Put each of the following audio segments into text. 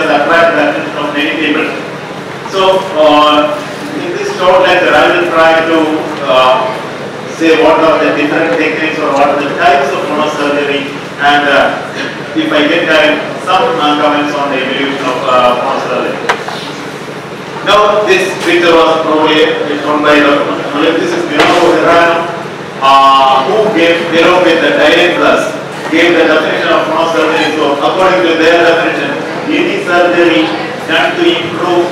attracted the attention of many people. So, uh, in this short lecture, I will try to uh, say what are the different techniques or what are the types of phonosurgery and uh, if I get time, some uh, comments on the evolution of uh, phonosurgery. Now, this picture was probably shown by Dr. This is Minoru Hirano, uh, who gave, along with the directors, gave the definition of phonosurgery. So, according to their definition, any surgery done to improve,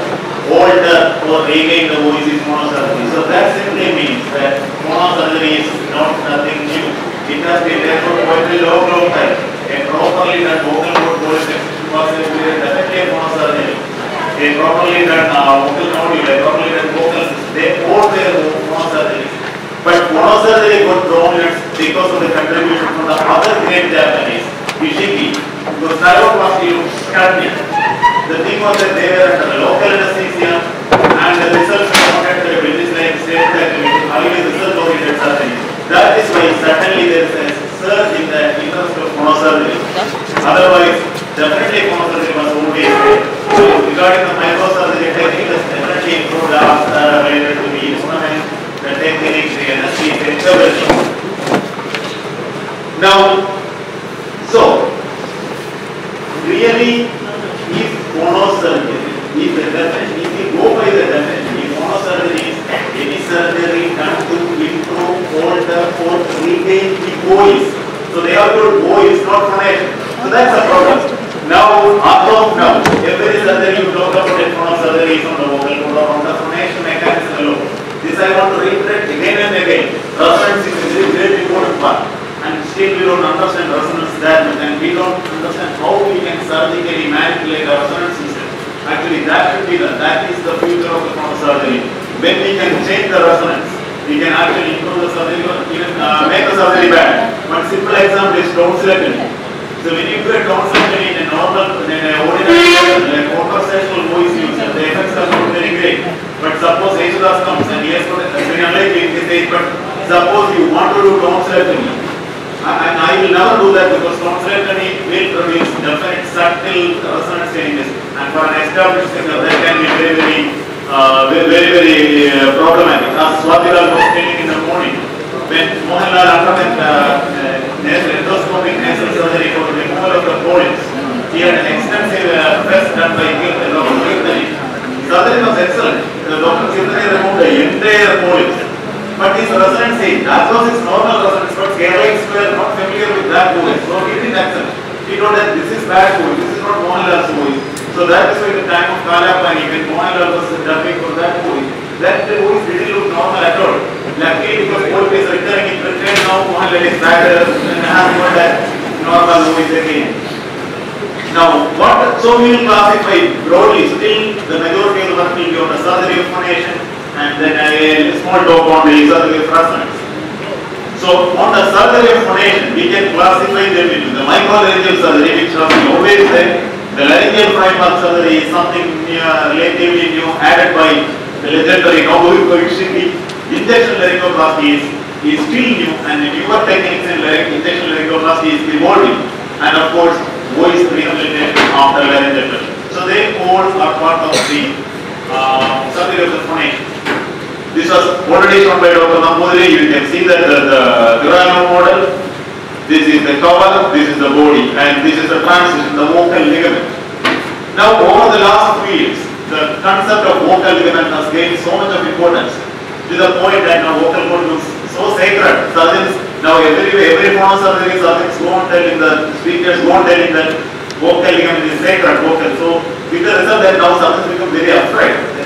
alter, or regain the voice is phonosurgery. So, that simply means that phonosurgery is not nothing new. It has been there for quite a long, long time. A properly done vocal cord voice was definitely a phonosurgery a properly done uh, vocal nodule, a properly done vocal, they all their phonosurgery. But phonosurgery got prominence because of the contribution from the other great Japanese, Isshiki, because thyroplasty looks scanty. The thing was that they were local anesthesia and the results reported the British like said that was highly result oriented surgery. That is why suddenly there is a surge in the interest of phonosurgery. Otherwise, definitely phonosurgery was there. So regarding the microsurgery technique, has definitely improved after related to the instrument, the technique, the anesthesia, everything. Now, so really, if phonosurgery, if the definition, if you go by the definition, if phonosurgery is any surgery done to improve, alter, or regain the voice. So they are called voice, not phonation. So that's a problem. Now, of now, every surgery you talk about it, phonosurgery is on the vocal cord or on the phonation mechanism alone. This I want to reiterate again and again. Resonance is very, very important part. And still we don't understand resonance that much and we don't understand how we can surgically manipulate our resonance system. Actually, that should be the, that is the future of the phonosurgery. When we can change the resonance, we can actually improve the surgery, even uh, make the surgery bad. One simple example is tonsillectomy. So when you do a tonsillectomy in a normal, in an ordinary, like conversational voice user, the effects are not very great. But suppose Yesudas comes and he has got a unlikely this age, but suppose you want to do tonsillectomy, and I will never do that because tonsillectomy will produce definite subtle resonance changes. And for an established singer, that can be very, very, uh, very, very, uh, problematic. As Swatilal was telling in the morning, when Mohanlal underwent uh, uh, nasal endoscopic nasal surgery for the removal of the polyps, he had an extensive uh, test done by Dr. Kirtani. Surgery was excellent. The Dr. Kirtani removed the entire polyps. But his resonance that was his normal resonance, but Keralites were not familiar with that voice, so he didn't He told that this is bad voice, this is not Mohanlal's voice. So that is why the time of Kalapani, when Mohanlal was dubbing for that voice, that voice didn't look normal at all. Luckily, because both is returning in Britain, now Mohanlal is back and has got that normal voice again. Now, what, so we will classify broadly, still the majority of the work will be on the surgery of phonation and then a small talk on the surgery of. So, on the surgery of phonation, we can classify them into the microlaryngeal surgery, which was always there. The laryngeal framework surgery is something uh, relatively new, added by the legendary Nobuhiko Isshiki. Injection laryngoplasty is, is still new, and the newer techniques in larynx, injection laryngoplasty is evolving. And of course, voice rehabilitation after laryngeal. So, they all are part of the uh, surgery of the phonation. This was already by Dr. Nambudiri. You can see that the, the uh, Durano model, this is the cover, this is the body, and this is the transition, the vocal ligament. Now, over the last few years, the concept of vocal ligament has gained so much of importance to the point that now vocal cord looks so sacred. Surgeons, now every every phonosurgery surgeons go on telling the speakers go on telling that vocal ligament is sacred vocal. So, with the result that now surgeons become very afraid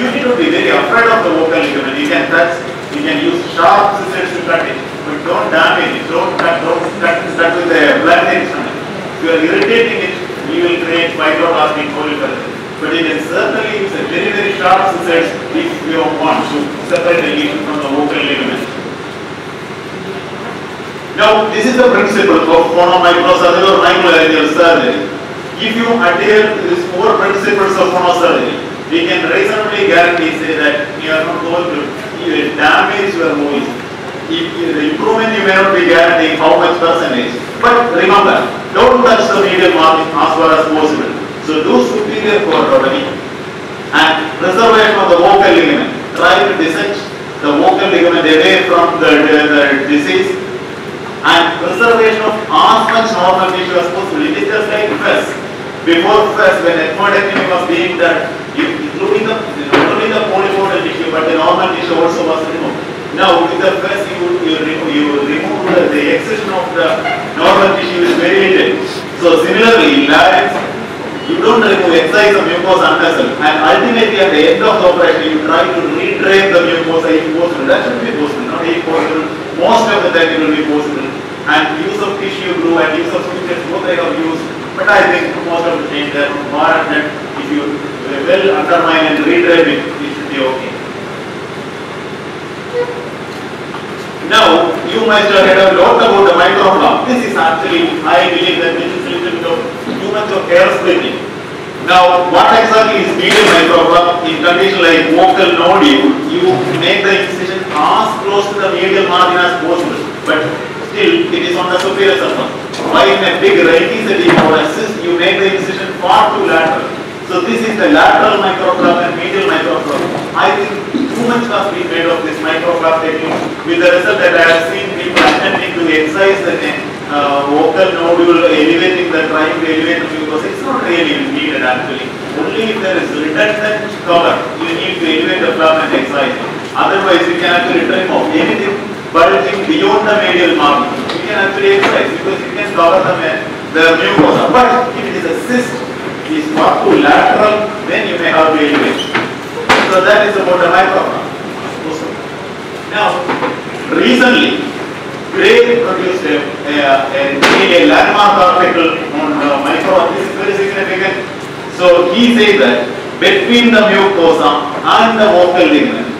you need to be very afraid of the vocal ligament. You can touch, you can use sharp scissors to cut it, but don't damage it, don't cut, don't cut, cut with a blunt instrument. If you are irritating it, you will create microplastic follicle. But it is certainly it's a very, very sharp scissors if you want to separate the lesion from the vocal ligament. Now, this is the principle of phonomicrosurgery or microlaryngeal surgery. If you adhere to these four principles of phonosurgery, we can reasonably guarantee say that you are not going to you damage your voice. If the improvement you may not be guaranteeing how much percentage. But remember, don't touch the medial margin as far as possible. So do superior chordotomy and preservation of the vocal ligament. Try to dissect the vocal ligament away from the, the, the disease and preservation of as much normal tissue as possible. It is just like FES. Before FES, when ethmoidectomy was being done, including the, not only the polypoidal tissue, but the normal tissue also was removed. Now, with the FES, you, you, remo- you remove the, the excision of the normal tissue is very little. So similarly, larynx, you don't remove, excise the mucosa nasal, and ultimately at the end of the operation, you try to retrain the mucosa if possible. That be possible, not if possible. Most of the time it will be possible. And use of tissue glue and use of sutures, both I have used. But I think most of the time they are warranted. If you well undermine and redrain it, it should be okay. Now, you must have heard a lot about the microflap. This is actually, I believe that this is a little bit of too much of splitting. Now, what exactly is medial microflap? In condition like vocal nodule, you make the incision as close to the medial margin as possible, but still it is on the superior surface. While in a big a cyst, you make the incision far too lateral. So this is the lateral microflap and medial microflap. I think too much has been made of this microflap technique with the result that I have seen people attempting to excise the uh, vocal nodule, elevating the, trying to elevate mucosa. It's not really needed actually. Only if there is redundant cover, you need to elevate the flap and excise. Otherwise, you can actually trim off anything bulging beyond the medial margin. Can actually excise because you can cover the, ma- the mucosa. But if it is a cyst, is far too lateral, then you may have elevate. So that is about the microphone. Now, recently, Gray produced a, a, a, a landmark article on uh, micro. This is very significant. So he says that between the mucosa and the vocal ligament,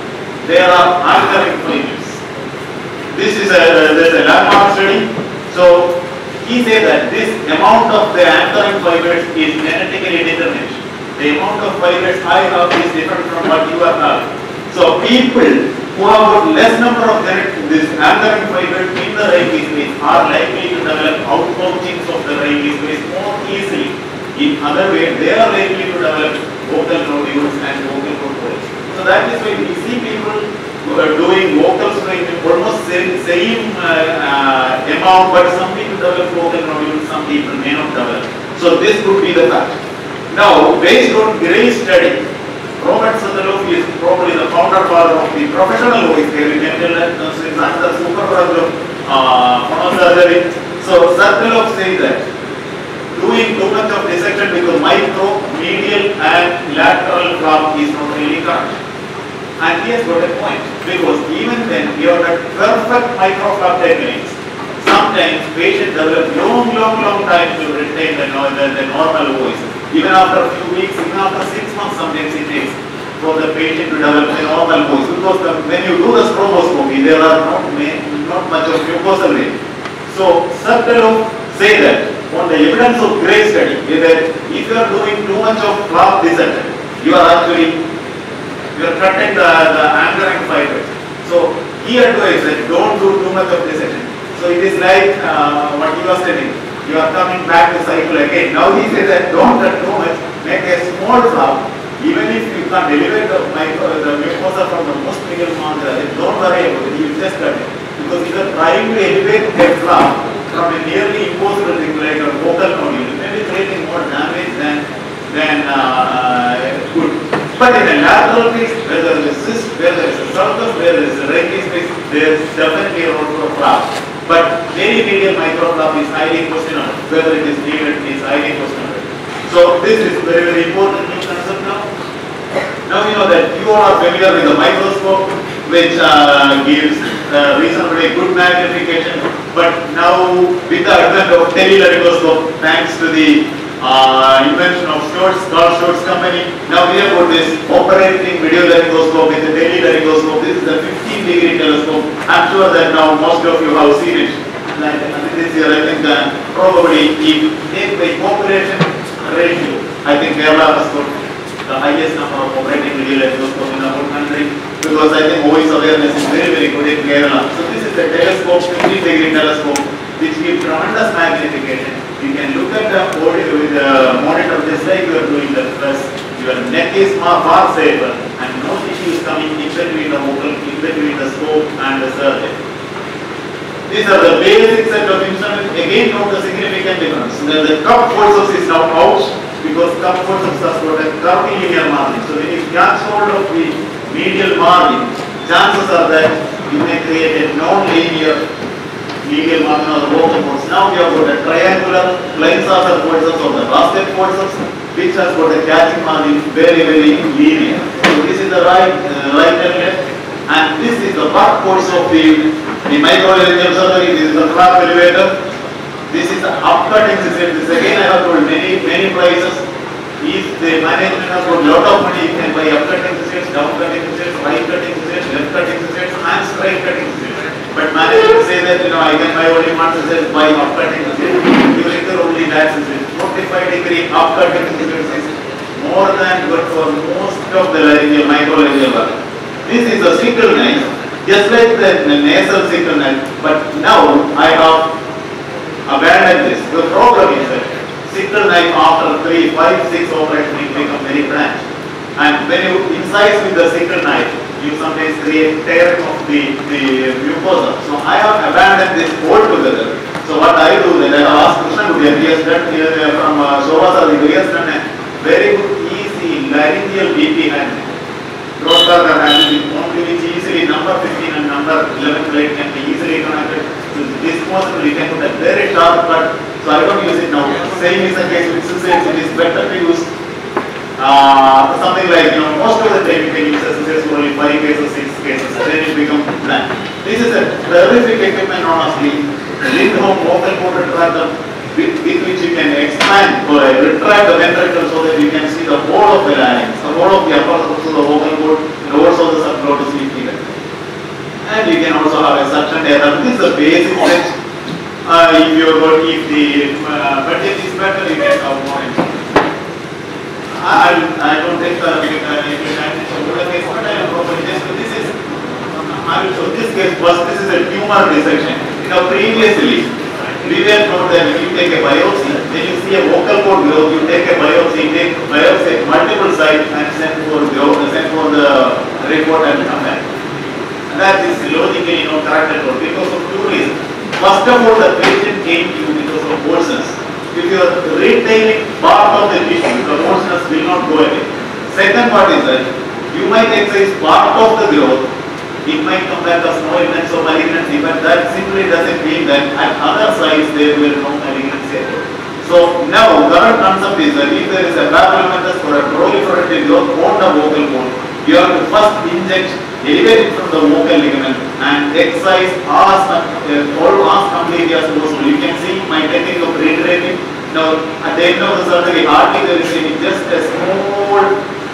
there are anchoring fibers. This is a, there's a landmark study. So he said that this amount of the anchoring fibers is genetically determined. The amount of fibers I have is different from what you have having. So people who have less number of this anchoring fibers in the Reinke space are likely to develop outpouchings of the Reinke space more easily. In other way, they are likely to develop vocal nodules and vocal controls. So that is why we see people doing vocal strain almost same, same uh, uh, amount, but some people develop vocal nodules, some people may not develop. So this could be the fact. Now, based on Gray's study, Robert Sataloff is probably the founder father of the professional voice in mental health is another supervisor of uh. So Sataloff says that doing too much of dissection with the micro, medial and lateral flap is not really correct. And he has got a point because even then you have got perfect microflap techniques. Sometimes patients develop long, long, long time to retain the, the, the normal voice. Even after a few weeks, even after six months, sometimes it takes for the patient to develop a normal voice. Because the, when you do the stroboscopy, there are not, ma- not much of mucosal layer. So Sataloff say that on the evidence of Gray study, that if you are doing too much of flap dissection, you are actually you are cutting the, the anchoring fibers. So he advised that don't do too much of dissection. So it is like uh, what he was telling. You are coming back to cycle again. Now he says that don't cut too much. Make a small flap. Even if you can't the micro, the mucosa from the most medial mandra, then don't worry about it. You just cut it. Because you are trying to elevate a flap from a nearly impossible thing like a vocal nodule. You may be creating more damage than than uh, good. But in a lateral case, where there is cyst, where there is a sulcus, where there is a Reinke space, there is definitely a role for flap. But very medial microflap is highly questionable. Whether it is needed is highly questionable. So this is very, very important new concept now. Now you know that you are familiar with the microscope, which uh, gives uh, reasonably good magnification. But now with the advent of telelaryngoscope, thanks to the uh, invention of Storz, Karl Storz company. Now we have got this operating video laryngoscope with the daily laryngoscope. This is a 15 degree telescope. I'm sure that now most of you have seen it. Like I think this year, I think uh, probably if take the population ratio, I think Kerala has got the highest number of operating video laryngoscope in whole country because I think voice awareness is very very good in Kerala. So this is a telescope, 15 degree telescope which gives tremendous magnification. You can look at the audio with the monitor just like you are doing the press. Your neck is far, far safer and no issues coming in between the vocal, in between the scope and the surgeon. These are the basic set of instruments. Again, note the significant difference. The, the cup forceps is now out because cup forceps has got a curvilinear margin. So when you catch hold of the medial margin, chances are that you may create a non-linear medial margin or the vocal. Now we have got a triangular plain saucer forceps or the basket forceps which has got a catching margin very very linear. So this is the right, uh, right and left and this is the workhorse of the, the microlaryngeal surgery. This is the flap elevator. This is the upcutting system. This again I have told many many places. If the management has got lot of money, you can buy upcutting systems, downcutting systems, right cutting systems, left cutting systems, and straight cutting systems. But management say that you know I can buy only one system, buy upcutting system. You require only that system. 45 degree upcutting system is more than good for most of the laryngeal microlaryngeal work. This is a sickle knife, just like the nasal sickle knife. But now I have abandoned this. The problem is that sickle knife after 3, 5, 6 operations will become very branch. And when you incise with the sickle knife, you sometimes create tearing of the, the mucosa. So I have abandoned this altogether. So what I do then, I asked Krishna Gudya, he has done here from uh, Shovasa, he has done a very good, easy laryngeal BP hand. Broadcaster hand, only which easily number 15 and number 11 plate can be easily connected. So this possible, you can put a very sharp cut. So I don't use it now. Same is the case with scissors, it is better to use uh, something like, you know, most of the time you can use a for only 5 cases, 6 cases, and then it becomes blank. This is a terrific equipment honestly. Lindholm vocal cord retractor with, with which you can expand or retract the ventricle so that you can see the whole of the larynx, the whole of the upper surface of the vocal cord, and also the subglottis leaf And you can also have a suction error. This is the basic set. Uh, if you are if the uh, budget is better, you can have more. I, I don't take the uh, case, but I am probably just this is. I will show this case first. This is a tumor dissection. Now previously, we were told that if you take a biopsy, when you see a vocal cord growth, you take a biopsy, take biopsy multiple sites and send for growth, send for the report and come back. And that is logically not correct at all because of two reasons. First of all, the patient came to you because of morsels. If you are retaining part of the tissue, the morsels will not go away. Second part is that you might excise part of the growth, it might come back as no evidence of malignancy, but that simply doesn't mean that at other sites there will no malignancy. So now current concept is that if there is a papillomatous or a proliferative growth on the vocal cord, you have to first inject elevate from the vocal ligament and excise as, uh, all as completely as possible. You can see my technique of reiterating. Now at the end of the surgery, hardly there is any just a small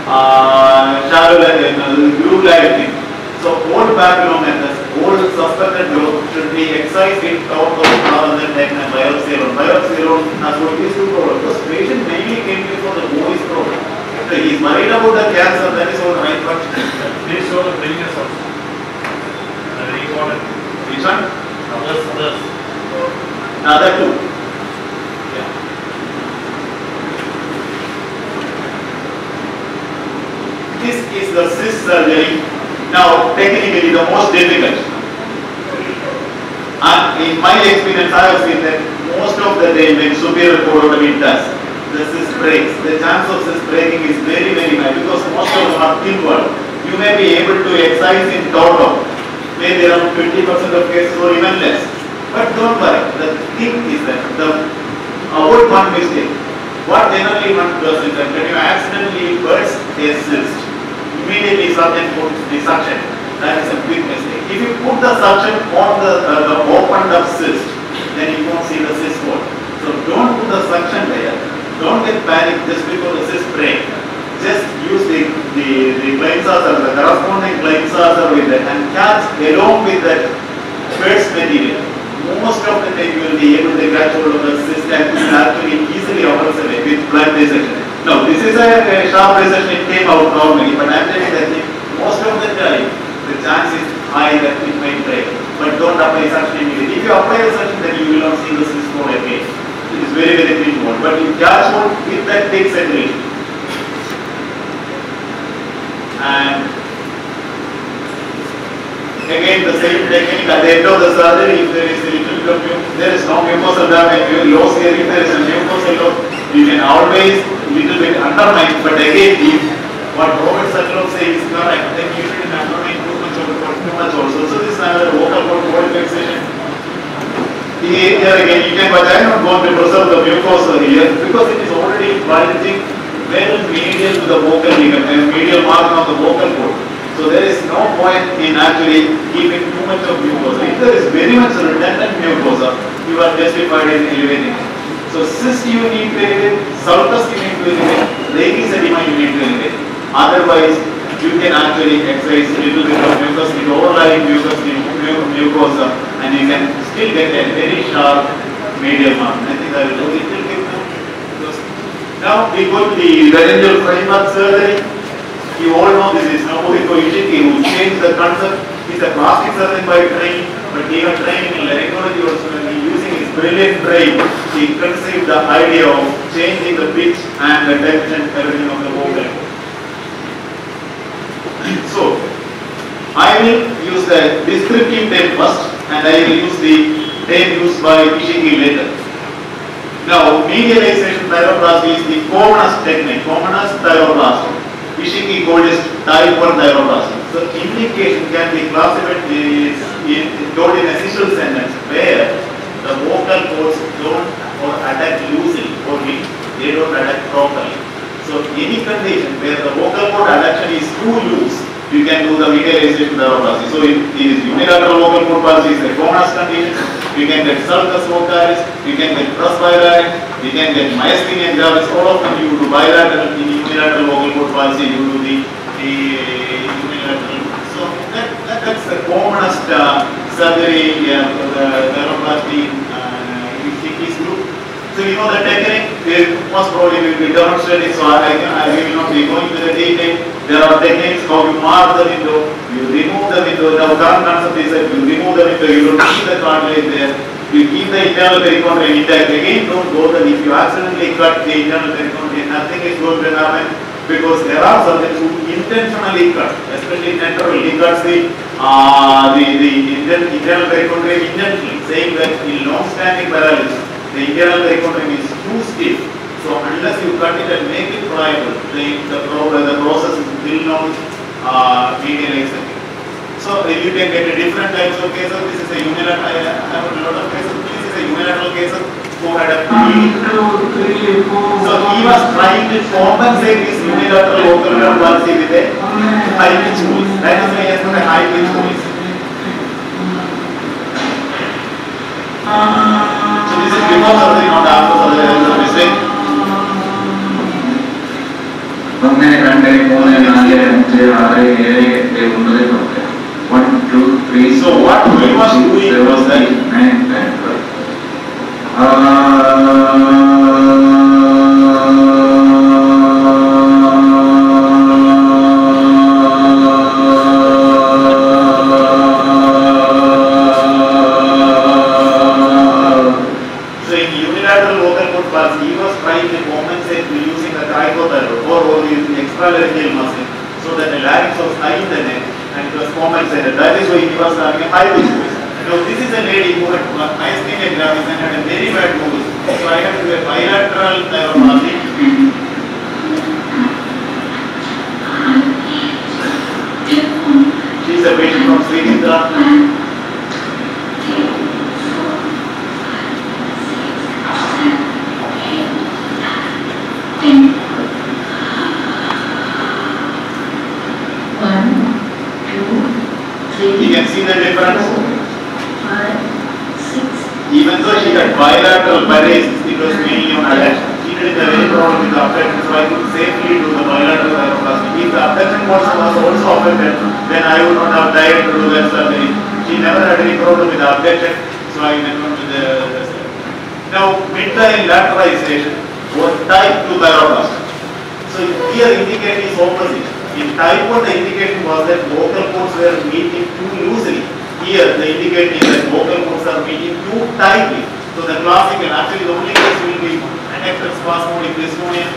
uh, shallow uh, groove like thing. So old papillomatous, old suspected growth should be excised in out of rather than taken a biopsy alone. Biopsy alone has got these two problems. Because patient mainly came here the voice problem. So he is worried about the cancer, that is all right, but Please show the brilliance also. Very important. which one? Others, others. The other two. Yeah. This is the cyst surgery. Now, technically the most difficult. And in my experience, I have seen that most of the time when superior cordotomy does, the cyst breaks. The chance of cyst breaking is very, very high because most of them are thin wall. You may be able to excise in total, maybe around 20% of cases or even less. But don't worry, the thing is that the avoid one mistake. What generally one does is that when you accidentally burst a cyst, immediately surgeon puts the suction. That is a big mistake. If you put the suction on the, uh, the opened up cyst, then you won't see the cyst wall. So don't do the suction layer. Don't get panic just before the cyst break. Just use the, the, the blind saucer, the corresponding blind saucer with it, and catch along with that first material. Most of the time you will be able to catch hold of the cyst and it actually easily opens away with blood resection. Now this is a, a sharp resection, it came out normally, but I'm telling that most of the time the chance is high that it may break. But don't apply such thing you apply the suction, then you will not see the grow again. It is very, very thin bone. But you catch hold with that thick segregation. And again, the same technique at the end of the surgery, if there is a little bit of there is no mucosal damage, you loss here, if there is a mucosal loss, you can always little bit undermine, but again, if what Robert Sataloff says is correct, then you shouldn't undermine too much or too much also. So this is another vocal cord fixation. Here again, you can, but I am not going to preserve the mucosa here because it is already bulging well medial to the vocal ligament, and medial margin of the vocal cord. So there is no point in actually keeping too much of mucosa. If there is very much redundant mucosa, you are justified in it. So cyst you need to elevate, sulcus you need to elevate, Reinke's edema you need to elevate. Otherwise, you can actually exercise a little bit of mucus with overlying mucus mu- mu- mucosa and you can still get a very sharp medium margin. I think I will it bit now. Because Now we go to the laryngeal framework surgery. You all know this is Nobuhiko Isshiki who changed the concept. He's a plastic surgeon by training, but he even training in laryngology also when he using his brilliant brain, he conceived the idea of changing the pitch and the tension everything of the vocal. So, I will use the descriptive term first and I will use the term used by Isshiki later. Now, medialization thyroplasty is the commonest technique, commonest thyroplasty. Isshiki called it type 1 thyroplasty. So, indication can be classified is in, told in a single sentence where the vocal cords don't or adapt loosely or weak, they don't adapt properly. So, any condition where the vocal cord adaptation is too loose, you can do the medialization thyroplasty. So, if is unilateral vocal cord palsy is a commonest condition, you can get sulcus vocalis, you can get prosvirine, you can get myasthenia gravis, all of them you do bilateral, in unilateral vocal cord palsy, you do the, the unilateral. So that, that that's the commonest uh, surgery, yeah, for the thyroplasty uh, in group. So you know the technique, most probably will be demonstrating, so I, I will not be going to the detail. There are techniques how you mark the window, you remove the window, the current concept is that you remove the window, you don't keep the cartilage there, you keep the internal perichondrium intact, again don't go that if you accidentally cut the internal perichondrium, nothing is going to happen because there are surgeons who intentionally cut, especially naturally, cuts the, uh, the, the internal perichondrium intentionally, saying that in long-standing paralysis, the internal perichondrium is too stiff. So unless you cut it and make it pliable, the, the, pro- the process will not uh, medialize it. So you can get a different types of cases. This is a unilateral, I have a lot of cases. This is a unilateral case who had a So he was trying to compensate his unilateral cord palsy with a high pitch voice. That is why he has got a high pitch voice. So this is before surgery, not after surgery. There is a mistake. ഒന്ന് രണ്ട് മൂന്ന് നാല് അഞ്ച് ആറ് ഏഴ് എട്ട് ഒമ്പത് പത്ത് one two three So what we was doing was that- nine ten twelve who had a very bad. So I had to do a bilateral thyroplasty. She is a patient from. One, You can see the difference. five, six, Even though she had bilateral paralysis, it was mainly on adduction. She did a very problem with the abduction, so I could safely do the bilateral thyroplasty. If the abduction portion was also affected, then I would not have died to do that surgery. She never had any problem with the abduction, so I went on with the, the. Now, midline lateralization was type 2 thyroidoplasty. So here indication is opposite. In type 1 the indication was that vocal cords were meeting too loosely. Here the indication is that vocal cords are meeting too tightly. So the classical, actually the only case will be adductor spasmodic dysphonia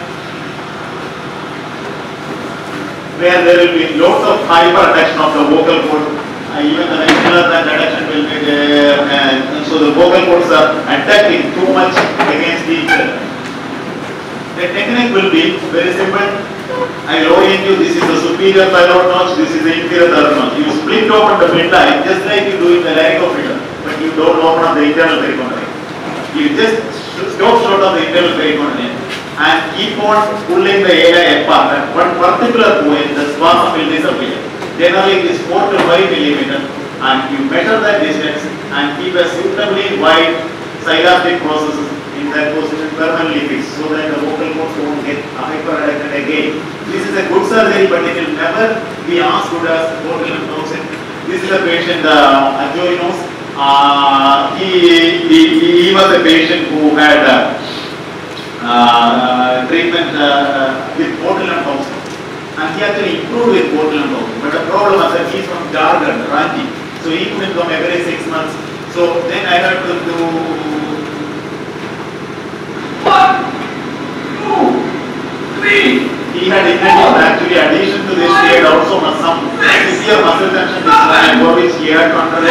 where there will be lots of hyperadduction of the vocal cord. Uh, even the maxillary and adduction will be there, and so the vocal cords are attacking too much against each other. The technique will be very simple. I orient you, this is the superior thyroid notch, this is the inferior thyroid notch. You split open the midline just like you do in the laryngofissure, but you don't open up the internal perichondrium. You just stop short of the internal perichondrium and keep on pulling the area apart. At one particular point, the spasm will disappear. Generally, it is 4 to 5 millimeter and you measure that distance and keep a suitably wide synaptic processes in that position permanently fixed so that the vocal cords won't get hyperactive again. This is a good surgery but it will never be as good as botulinum toxin. This is a patient, uh, Ajoy knows, uh, he, he, he was a patient who had uh, treatment with botulinum toxin. And he actually improved with botulinum toxin. But the problem was that he's from Jharkhand, Ranchi. So he couldn't come every six months. So then I had to do he had introduced actually addition to this he had also some severe muscle tension disorder for which he had undergo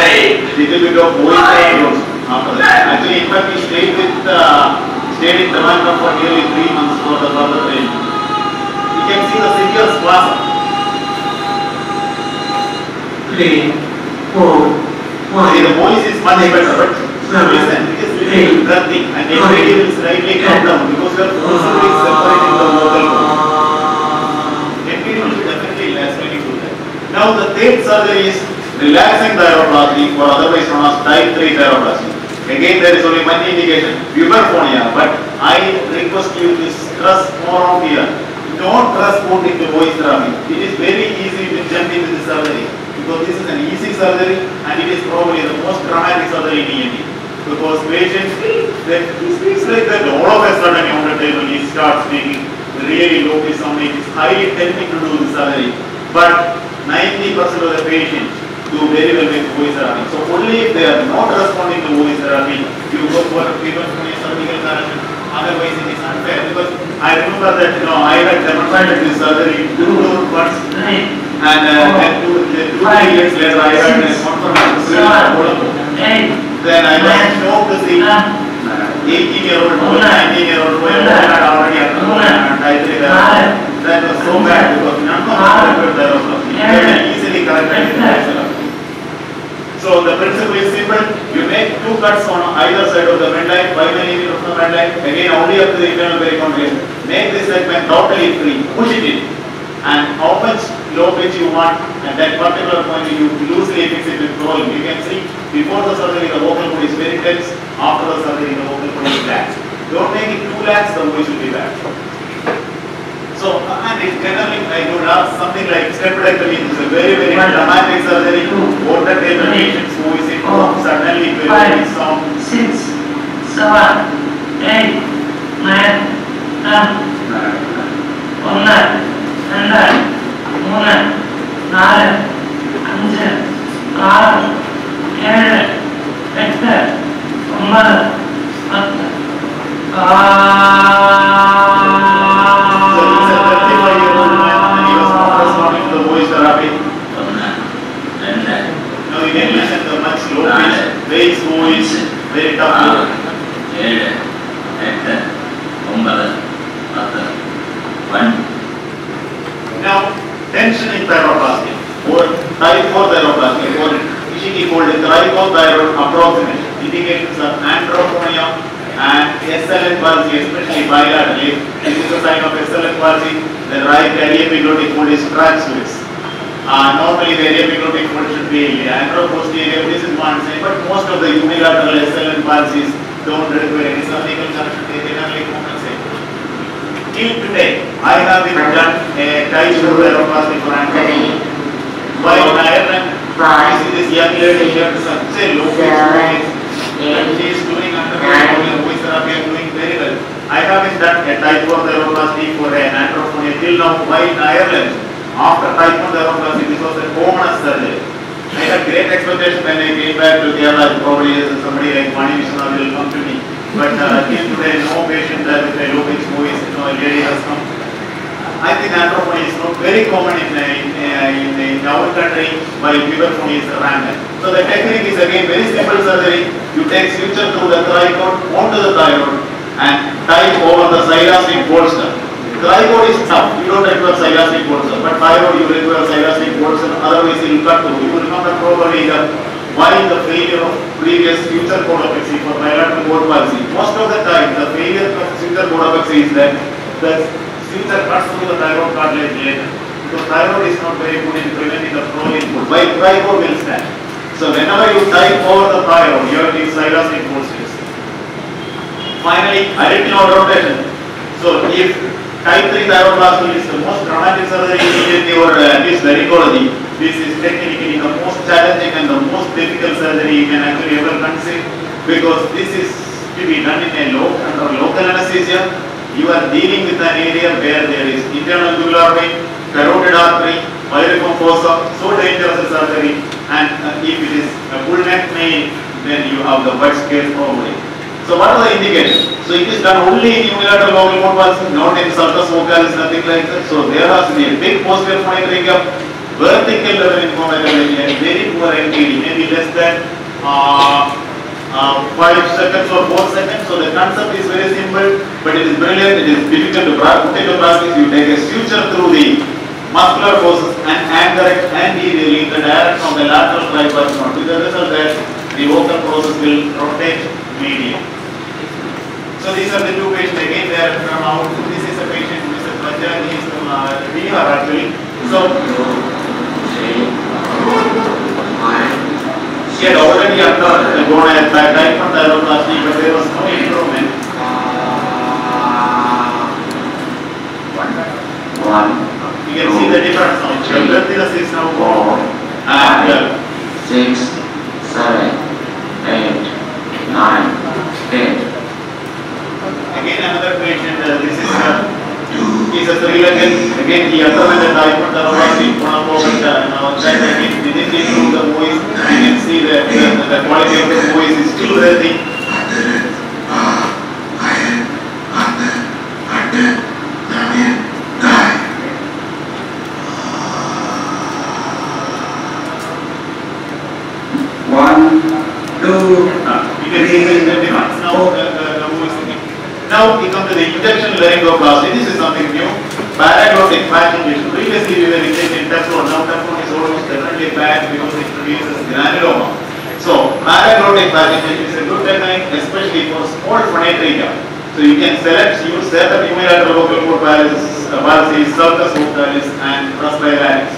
little bit of voice training after that. Actually, in fact, he stayed with, uh, stayed in Trivandrum for nearly three months for the further training. You can see the severe spasm. three, four, See, the voice is much better, but listen, it is little breathing and everybody will slightly come down because we are forcibly separating the vocal. Now the third surgery is relaxing thyroplasty or otherwise known as type 3 thyroplasty. Again there is only one indication, puberphonia, but I request you to stress more on here. Don't trust put into voice therapy. It is very easy to jump into this surgery because this is an easy surgery and it is probably the most dramatic surgery in ENT. Because patients, they, it's like that all of a sudden on the table he starts making really low pitch sound. It is highly tempting to do this surgery. But 90% of the patients do very well with voice therapy. So only if they are not responding to voice therapy, you go for a treatment for a cervical correction. Otherwise it is unfair because I remember that you know I had demonstrated this surgery two once and uh, then two, three years later I had a conference in Colombo. eight, Then I was shocked to see nine, 18 year old boy, 19 year old boy, who had already undergone type 3 therapy. That was so bad because none of them were therapy. They were easily corrected with voice therapy. So the principle is simple. You make two cuts on either side of the midline, 5 millimeter from the midline, again only up to the internal perichondrium. Make this segment totally free, push it in. And how much low pitch you want at that particular point you loosely fix it with rolling. You can see before the surgery the vocal cord is very tense, after the surgery the vocal cord is lax. Don't make it too lax, the voice will be bad. So, uh, and it generally, I would ask something like staphylectomy, it's a very, very dramatic surgery. Older table patients who is in home suddenly will be some, six, seven, eight, nine, ten, ഒന്ന് രണ്ട് മൂന്ന് നാല് അഞ്ച് ആറ് ഏഴ് എട്ട് ഒമ്പത് പത്ത് so ಬೇರೆ ಏಳು ಎಂಟು ಒಂಬತ್ತು ಹತ್ತು one Now, tension in thyroplasty or thyroplasty or which is called thyrothyroid approximation. Indications are androponia and SLN palsy, especially bilaterally. This is a sign of SLN palsy. The right area epiglotic fold is transverse. Uh, normally the area epiglotic should be anteroposterior. This is eh, one sign, but most of the unilateral SLN palsies don't require any cervical correction. They generally compensate. Till today, I have been done a type 2 thyroplasty for. While in Ireland, you see this young lady here, such a low pitch and she is doing undergoing voice therapy and doing very well. I haven't done a type 1 therapy for an androphonia eh, till now, while in Ireland, after type 1 therapy, this was a common surgery. I had great expectation when I came back to Kerala, probably somebody like Mani Vishwanath will come to me. But uh, till today, no patient uh, with a low pitch voice, you know, lady has come. I think androphonia is not very common in, in, uh, in, our country, while puberphonia is rampant. So the technique is again very simple surgery. You take suture through the thyroid onto the thyroid and tie over the Silastic bolster. Thyroid is tough, you don't require Silastic bolster, but thyroid you require Silastic bolster, otherwise it will cut through. You will remember probably the why the failure of previous future cordopexy for bilateral cord palsy. Most of the time, the failure of future cordopexy is that the future cuts through the thyroid cartilage later. Because thyroid is not very good in preventing the flow input. Why thyroid will stand. So whenever you tie over the thyroid, you have to use Silastic bolsters. Finally, arytenoid rotation. So if type 3 thyroidoplasty is the most dramatic surgery in your uh, least gynecology, this is technically the most challenging and the most difficult surgery you can actually ever conceive because this is to be done in a low, under local anesthesia. You are dealing with an area where there is internal jugular vein, carotid artery, pyriform fossa, so dangerous a surgery and uh, if it is a full neck male, then you have the worst case probably. So what are the indicators? So it is done only in unilateral local pulse, not in sulcus vocalis, nothing like that. So there has to be a big posterior phonic up, vertical level information, and very poor LTD, maybe less than uh, uh, 5 seconds or 4 seconds. So the concept is very simple, but it is brilliant, it is difficult to put into practice. You take a suture through the muscular forces and anchor it anteriorly in the direction of the lateral tricuspid node. With the result that the vocal process will rotate medial. So these are the two patients again they are from out. This is a patient Mr. Bajaj he is from uh, Bihar actually. So she had already undergone a type 1 thyroidoplasty but there was no improvement. One, You can see the difference now. The is now four. And uh, six, seven, eight, nine, ten. Again another patient, uh, this is uh, he's a Sri Lankan, again he underwent a type 1 thyroidoplasty, one of our, uh, now that again improve the voice, you can see that the, the quality of the voice is still the now. Now we come to the injection laryngoplasty, this is something new. Patch injection, previously we were injecting Teflon, now Teflon is definitely bad because it produces granuloma. So paraglottic patch is a good technique, especially for small phonetria. So you can select, use certain unilateral vocal cord paralysis, uh, palsy, sulcus vocalis and prospiralis.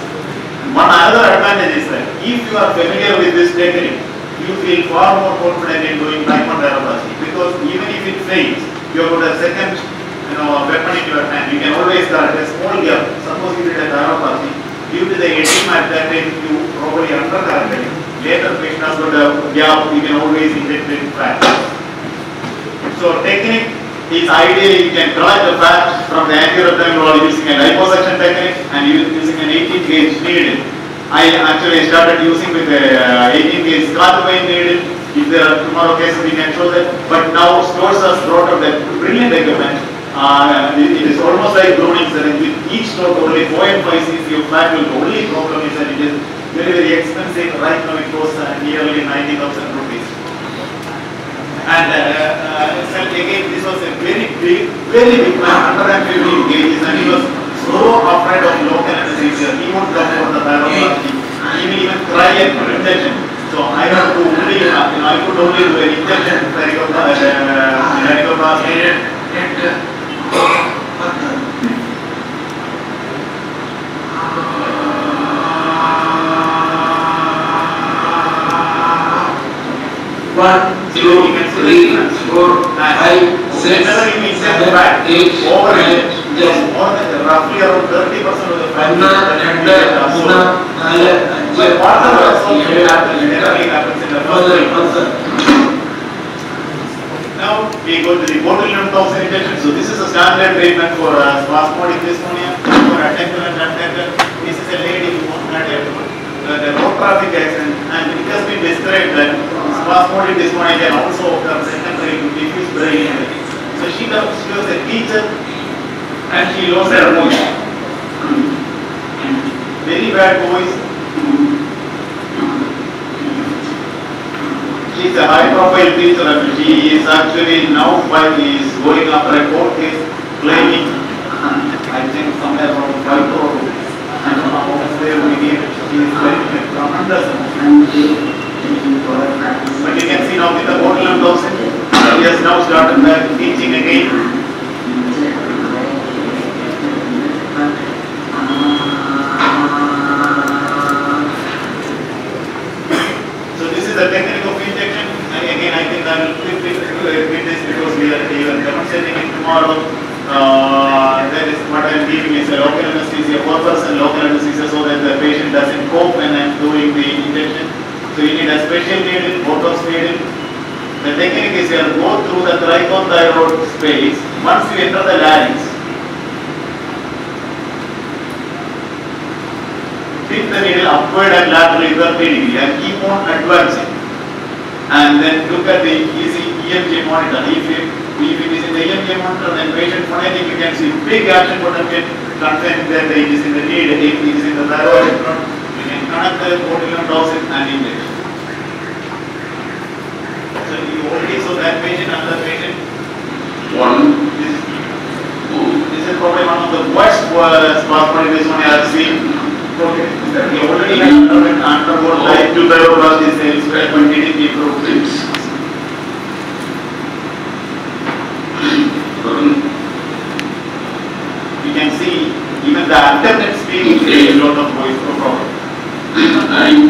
One other advantage is that if you are familiar with this technique, you feel far more confident in doing type 1 therapy because even if it fails, you have got a second you know, weapon in your hand. You can always start a small gap. Suppose you did a therapy, due to the edema time, you probably undercorrected. Later patient has got a gap, you can always inject it back. So technique is ideally you can collect the fat from the anterior wall using a liposuction technique and using an 18 gauge needle. I actually started using with a uh, 18 gauge vein needle. If there are tomorrow cases we can show that. But now Storz has brought up that brilliant equipment. Uh, it it is almost like Bruening syringe with each stroke only 4 and 5 cc of fat will go. Only problem is that it is very very expensive. Right now it costs uh, nearly 90,000 rupees. And uh, uh, so again, this was a very big, very big man, 150 gauges, and he was so afraid of local anesthesia. He won't come for the thyroidoplasty. He will even cry at injection. So I have to only, uh, you know, I could only do an injection thyroidoplasty. Uh, thyroidoplasty. One, two, three, four, five, six, seven, eight, nine, ten. Roughly around 30% of the family. So what happens in the family happens in the family. Now we go to the botulinum toxin injection. So this is a standard treatment for uh, spasmodic dystonia, for attention and attention. This is a lady who had a, a road traffic accident and it has been described that spasmodic dystonia can also occur secondary to diffuse brain injury. So she, was- she was a teacher and she lost her voice. Very bad voice. Is a high profile teacher and she is actually now five, is going after a court case claiming, I think somewhere around five rupees. I don't how they will give, she is claiming a tremendous. But you can see now with the botulinum toxin, he has now started back teaching again. So this is the technique of injection. And again, I think I will quickly repeat this because we are even demonstrating it tomorrow. Uh, what I am giving is a local anesthesia, four percent local anesthesia so that the patient doesn't cope when I am doing the injection. So you need a special needle, botox needle. The technique is you go through the cricothyroid space. Once you enter the larynx, tip the needle upward and laterally vertically and keep on advancing. And then look at the easy EMG monitor. If it, if it is the EMG monitor, then patient phonetic, you can see big action potential content that it is in the needle, it is in the thyroid nephron. You can connect the botulinum toxin and injection. So you already saw that patient and the patient. One, This, this is probably one of the worst uh, spasmodic dystonia I have seen. Okay. We already underwent undergone like two thyroid cells, but didn't improve. You can see even the speaking there is a lot of voice problem. nine,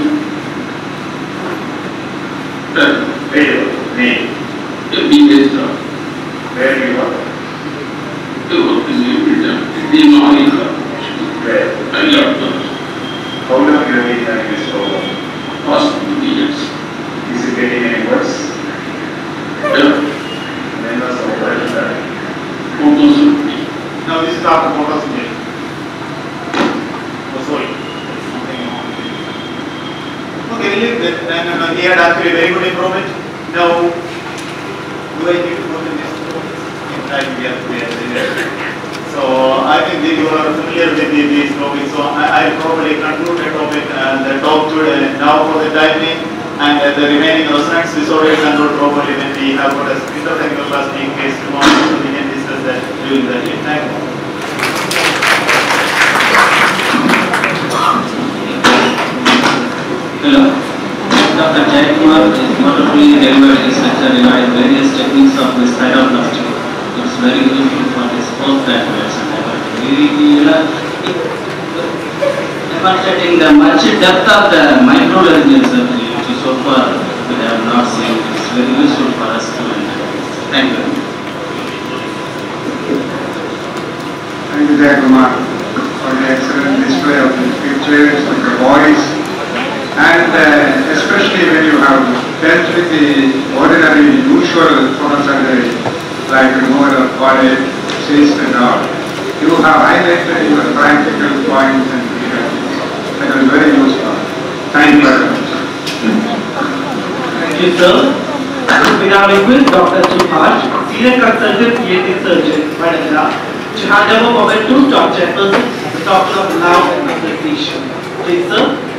ten, Very well. Name. every day, sir. Where you are. The work is every time. The morning, sir. Where. I love the How long you have been having this problem? past two years. Is it getting any worse? Yeah, When was the operation done? two thousand three. Now this is after Botox injection. Oh, sorry. Something wrong. Okay, really, then, then uh, he had actually very good improvement. Now, do I need to go to this? In fact, we are, we are there. So I think that you are familiar with the, this topic, so I, I'll probably conclude the topic and the talk today now for the time being. And uh, the remaining resonance disorders and will probably when we have got a intertechnical class being case tomorrow, so we can discuss that during the day. Thank you. Hello. Dr. Jayakumar is wonderfully delivered his lecture regarding various techniques of this thyroidoplasty. It's very useful for this postgraduates and everything. We we are demonstrating the much depth of the microlaryngeal surgery, which is so far we have not seen. It's very useful for us to understand. Thank you. Thank you, Jayakumar, for the excellent display of the pictures of the voice. And uh, especially when you have dealt with the ordinary, usual phonosurgery, like removal of body, cyst and all, you have highlighted your practical points and. That was very useful. Thank you very much. Thank you, sir. We now request Dr. Subhash, Senior Consultant Pediatric Surgeon, Vadodara, to hand over moment to Dr. Jefferson, the Doctor of Love and Application. Please, sir.